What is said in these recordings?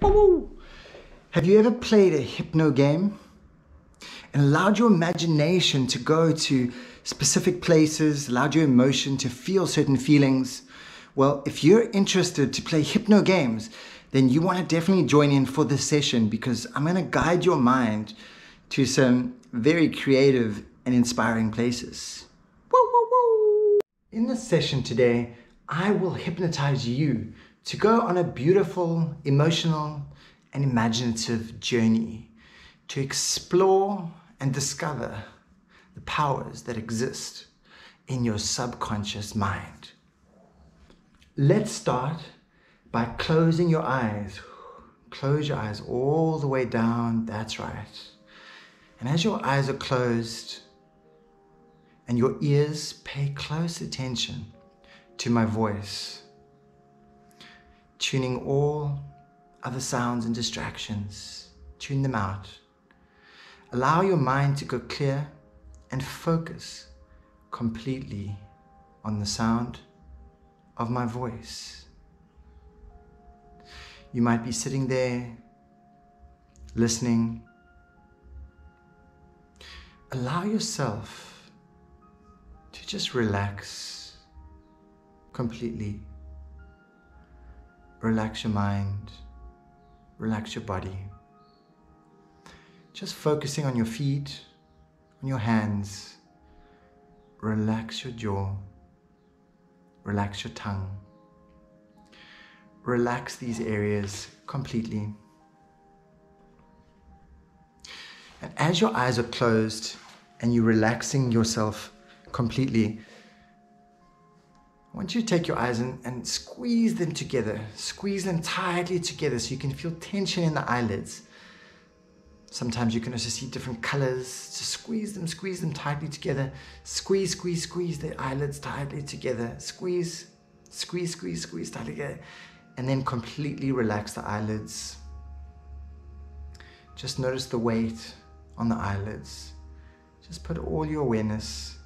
Have you ever played a hypno game and allowed your imagination to go to specific places, allowed your emotion to feel certain feelings? Well, if you're interested to play hypno games, then you want to definitely join in for this session because I'm going to guide your mind to some very creative and inspiring places. In this session today, I will hypnotize you to go on a beautiful, emotional, and imaginative journey to explore and discover the powers that exist in your subconscious mind. Let's start by closing your eyes. Close your eyes all the way down. That's right. And as your eyes are closed and your ears pay close attention to my voice, tuning all other sounds and distractions, tune them out. Allow your mind to go clear and focus completely on the sound of my voice. You might be sitting there listening. Allow yourself to just relax completely. Relax your mind, relax your body. Just focusing on your feet, on your hands. Relax your jaw, relax your tongue relax these areas completely. And as your eyes are closed and you're relaxing yourself completely, want you to take your eyes and, and squeeze them together. Squeeze them tightly together so you can feel tension in the eyelids. Sometimes you can also see different colors. Just squeeze them, squeeze them tightly together. Squeeze, squeeze, squeeze the eyelids tightly together. Squeeze, squeeze, squeeze, squeeze tightly together and then completely relax the eyelids. Just notice the weight on the eyelids. Just put all your awareness,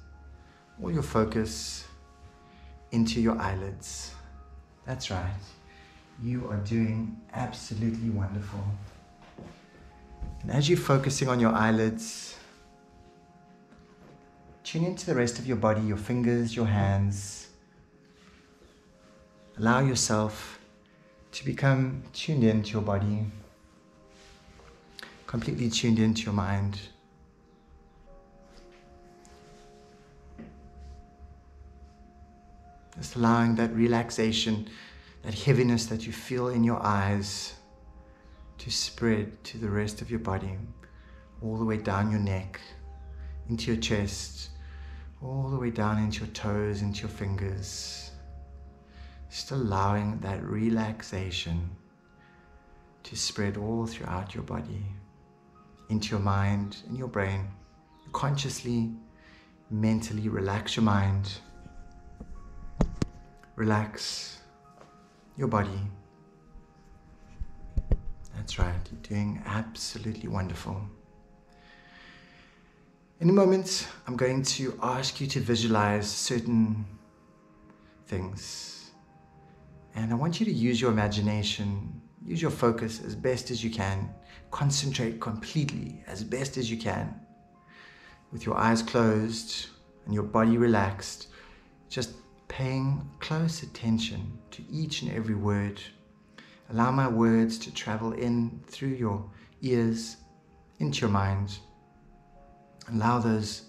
all your focus into your eyelids. That's right. You are doing absolutely wonderful. And as you're focusing on your eyelids, tune into the rest of your body, your fingers, your hands. Allow yourself to become tuned into your body, completely tuned into your mind. Just allowing that relaxation, that heaviness that you feel in your eyes to spread to the rest of your body, all the way down your neck, into your chest, all the way down into your toes, into your fingers. Just allowing that relaxation to spread all throughout your body, into your mind and your brain. Consciously, mentally relax your mind, relax your body. That's right, you're doing absolutely wonderful. In a moment, I'm going to ask you to visualize certain things and I want you to use your imagination, use your focus as best as you can. Concentrate completely as best as you can. With your eyes closed and your body relaxed, just paying close attention to each and every word. Allow my words to travel in through your ears into your mind. Allow those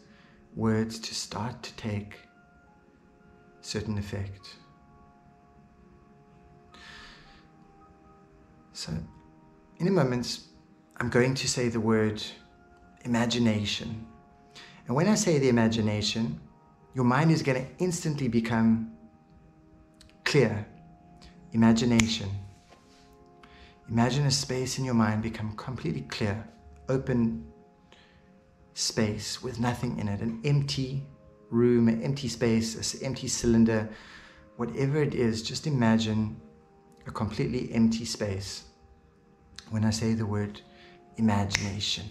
words to start to take certain effect. So, in a moment, I'm going to say the word imagination. And when I say the imagination, your mind is going to instantly become clear. Imagination. Imagine a space in your mind become completely clear, open space with nothing in it, an empty room, an empty space, an empty cylinder, whatever it is, just imagine a completely empty space when I say the word imagination.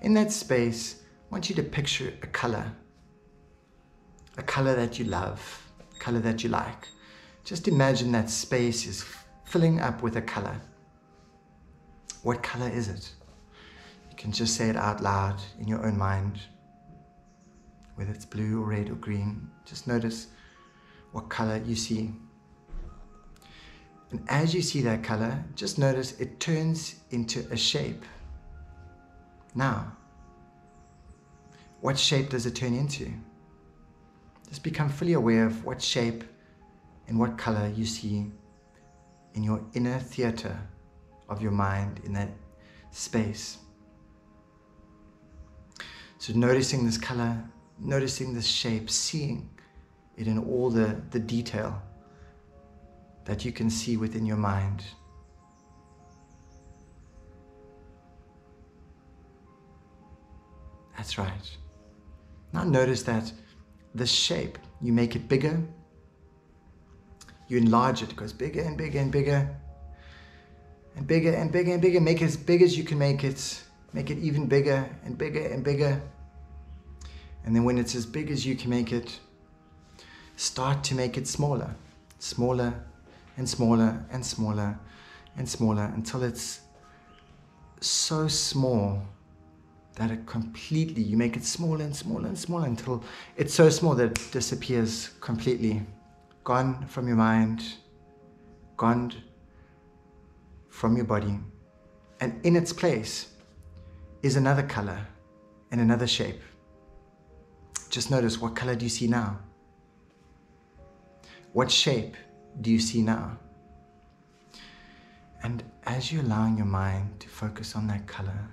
In that space, I want you to picture a color, a color that you love, a color that you like. Just imagine that space is filling up with a color. What color is it? You can just say it out loud in your own mind, whether it's blue or red or green. Just notice what color you see. And as you see that color, just notice it turns into a shape. Now, what shape does it turn into? Just become fully aware of what shape and what color you see in your inner theater of your mind in that space. So noticing this color, noticing this shape, seeing it in all the, the detail that you can see within your mind. That's right. Now notice that the shape, you make it bigger, you enlarge it, it goes bigger and bigger and bigger, and bigger and bigger and bigger. Make it as big as you can make it. Make it even bigger and bigger and bigger. And then when it's as big as you can make it, start to make it smaller, smaller and smaller and smaller and smaller until it's so small that it completely, you make it smaller and smaller and smaller until it's so small that it disappears completely. Gone from your mind, gone from your body. And in its place is another color and another shape. Just notice what color do you see now? What shape do you see now? And as you're allowing your mind to focus on that color,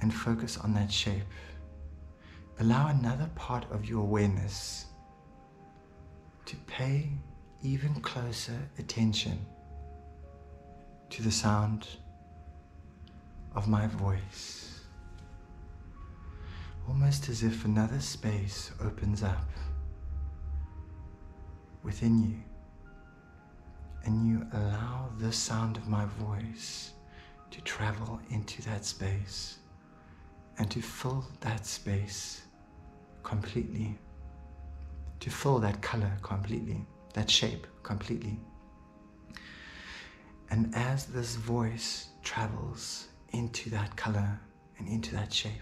and focus on that shape. Allow another part of your awareness to pay even closer attention to the sound of my voice. Almost as if another space opens up within you and you allow the sound of my voice to travel into that space and to fill that space completely, to fill that color completely, that shape completely. And as this voice travels into that color and into that shape,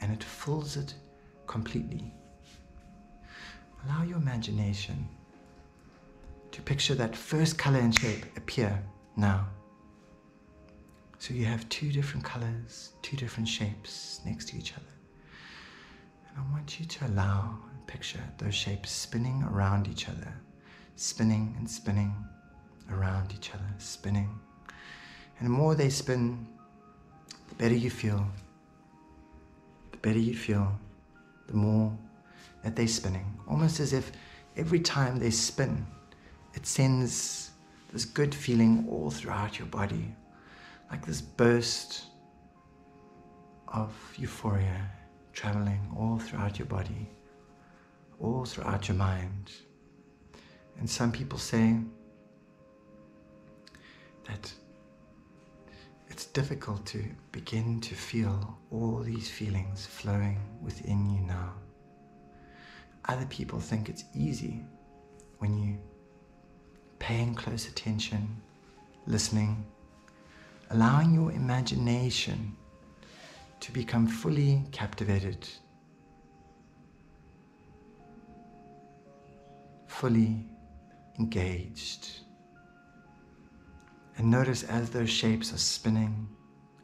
and it fills it completely, allow your imagination to picture that first color and shape appear now. So you have two different colors, two different shapes next to each other. And I want you to allow and picture those shapes spinning around each other, spinning and spinning around each other, spinning. And the more they spin, the better you feel. The better you feel, the more that they're spinning. Almost as if every time they spin, it sends this good feeling all throughout your body, like this burst of euphoria traveling all throughout your body, all throughout your mind. And some people say that it's difficult to begin to feel all these feelings flowing within you now. Other people think it's easy when you paying close attention, listening, allowing your imagination to become fully captivated, fully engaged. And notice as those shapes are spinning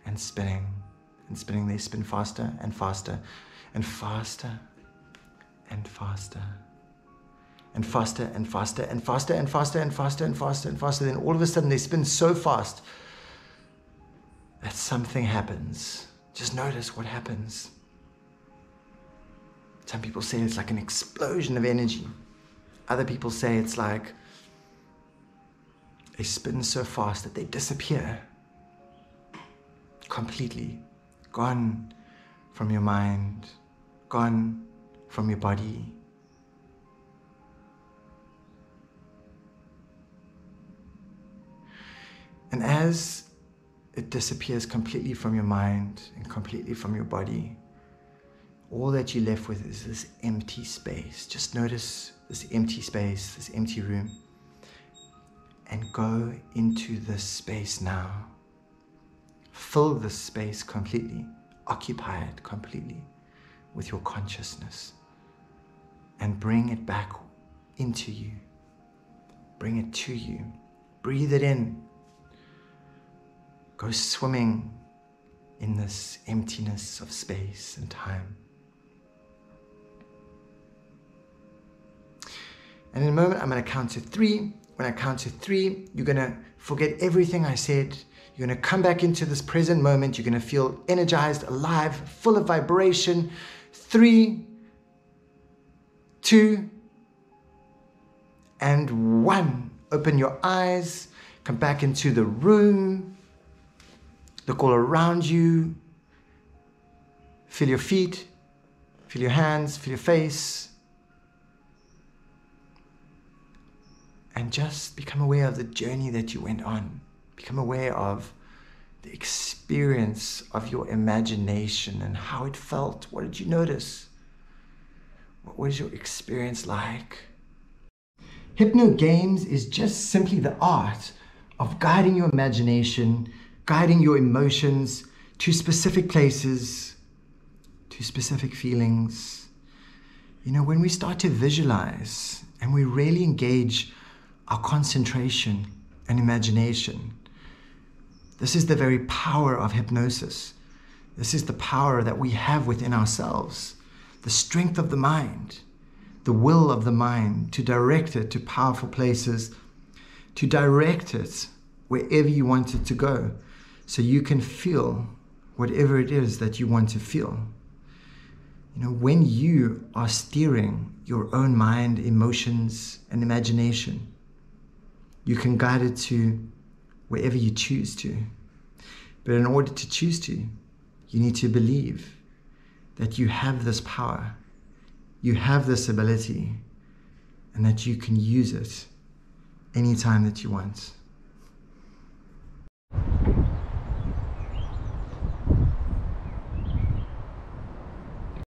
and spinning and spinning, they spin faster and faster and faster and faster and faster and faster and faster and faster and faster and faster and faster. Then all of a sudden they spin so fast that something happens. Just notice what happens. Some people say it's like an explosion of energy. Other people say it's like they spin so fast that they disappear completely, gone from your mind, gone from your body. And as it disappears completely from your mind and completely from your body. All that you're left with is this empty space. Just notice this empty space, this empty room. and go into this space now. Fill this space completely, occupy it completely with your consciousness and bring it back into you. Bring it to you. Breathe it in. Go swimming in this emptiness of space and time. And in a moment, I'm going to count to three. When I count to three, you're going to forget everything I said. You're going to come back into this present moment. You're going to feel energized, alive, full of vibration. Three, two, and one. Open your eyes, come back into the room, look all around you, feel your feet, feel your hands, feel your face, and just become aware of the journey that you went on. Become aware of the experience of your imagination and how it felt. What did you notice? What was your experience like? Hypno Games is just simply the art of guiding your imagination, guiding your emotions to specific places, to specific feelings. You know, when we start to visualize and we really engage our concentration and imagination, this is the very power of hypnosis. This is the power that we have within ourselves, the strength of the mind the will of the mind, to direct it to powerful places, to direct it wherever you want it to go, so you can feel whatever it is that you want to feel. You know, when you are steering your own mind, emotions, and imagination, you can guide it to wherever you choose to. But in order to choose to, you need to believe that you have this power you have this ability and that you can use it anytime that you want.